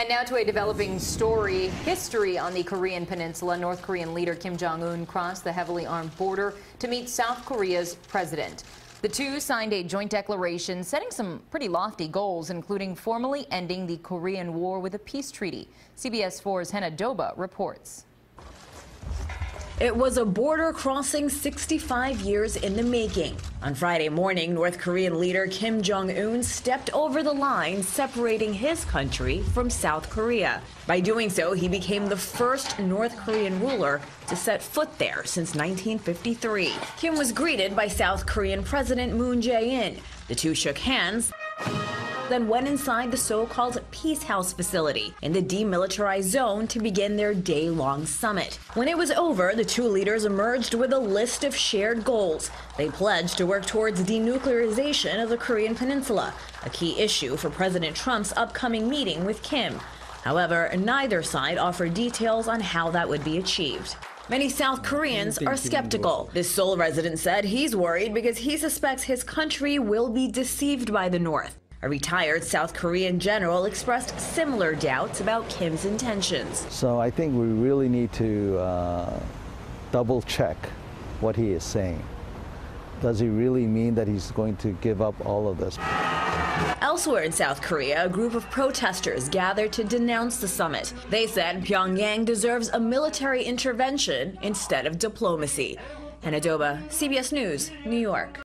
And now to a developing story. History on the Korean peninsula. North Korean leader Kim Jong-un crossed the heavily armed border to meet South Korea's president. The two signed a joint declaration setting some pretty lofty goals, including formally ending the Korean War with a peace treaty. CBS 4's Hena Doba reports. It was a border crossing 65 years in the making. On Friday morning, North Korean leader Kim Jong un stepped over the line separating his country from South Korea. By doing so, he became the first North Korean ruler to set foot there since 1953. Kim was greeted by South Korean President Moon Jae in. The two shook hands then went inside the so-called Peace House facility in the demilitarized zone to begin their day-long summit. When it was over, the two leaders emerged with a list of shared goals. They pledged to work towards denuclearization of the Korean peninsula, a key issue for President Trump's upcoming meeting with Kim. However, neither side offered details on how that would be achieved. Many South Koreans are skeptical. This Seoul resident said he's worried because he suspects his country will be deceived by the North. A retired South Korean general expressed similar doubts about Kim's intentions. So I think we really need to uh, double check what he is saying. Does he really mean that he's going to give up all of this? Elsewhere in South Korea, a group of protesters gathered to denounce the summit. They said Pyongyang deserves a military intervention instead of diplomacy. Hena Doba, CBS News, New York.